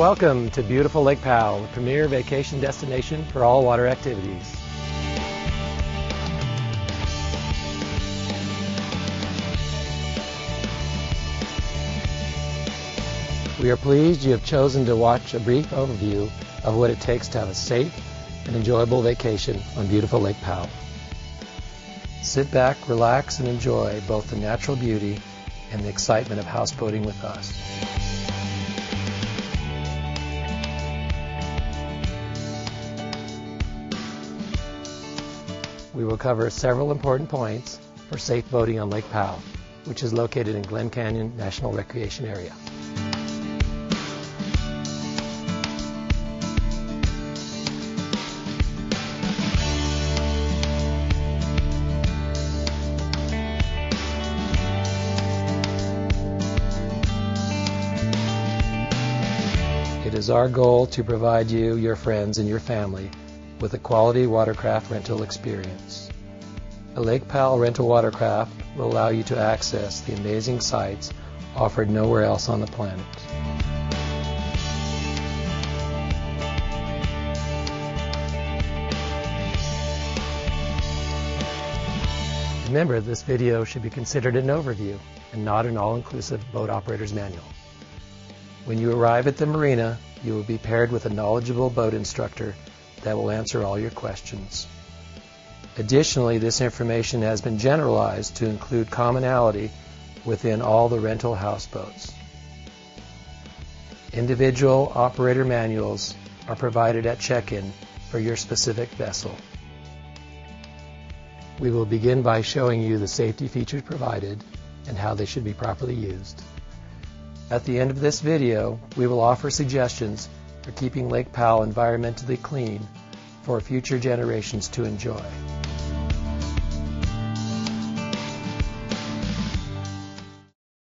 Welcome to beautiful Lake Powell, the premier vacation destination for all water activities. We are pleased you have chosen to watch a brief overview of what it takes to have a safe and enjoyable vacation on beautiful Lake Powell. Sit back, relax, and enjoy both the natural beauty and the excitement of houseboating with us. We will cover several important points for safe boating on Lake Powell, which is located in Glen Canyon National Recreation Area. It is our goal to provide you, your friends, and your family with a quality watercraft rental experience. A Lake Powell rental watercraft will allow you to access the amazing sights offered nowhere else on the planet. Remember, this video should be considered an overview and not an all-inclusive boat operator's manual. When you arrive at the marina, you will be paired with a knowledgeable boat instructor that will answer all your questions. Additionally, this information has been generalized to include commonality within all the rental houseboats. Individual operator manuals are provided at check-in for your specific vessel. We will begin by showing you the safety features provided and how they should be properly used. At the end of this video, we will offer suggestions for keeping Lake Powell environmentally clean for future generations to enjoy.